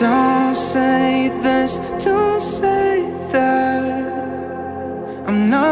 Don't say this, don't say that. I'm not